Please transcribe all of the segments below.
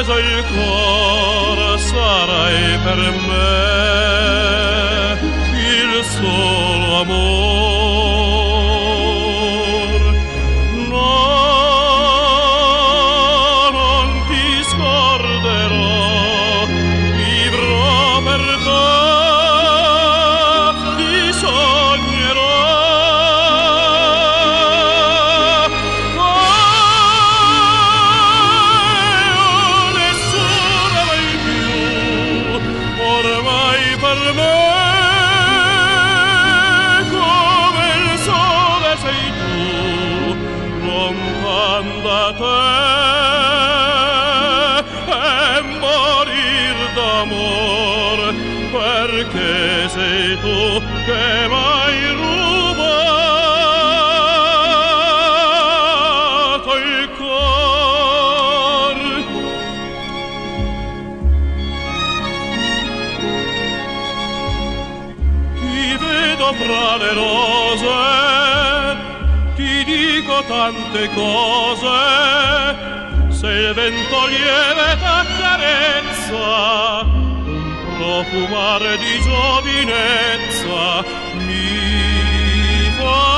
il cuore sarai per me il solo amor me come il sole sei tu lontan da te e morir d'amor perché sei tu che mai Fra le rose, ti dico tante cose, se il vento lieve t'accarezza, un profumare di giovinezza mi fa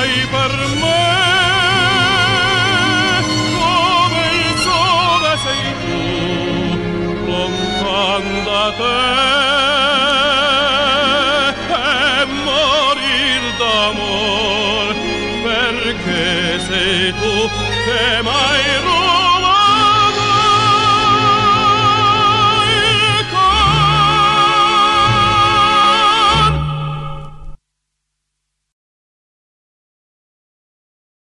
ormai per me, come il sole sei tu, lontan da te, e morir d'amor, perché sei tu che m'hai rubato